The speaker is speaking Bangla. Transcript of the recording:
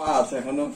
পা আছে এখনও।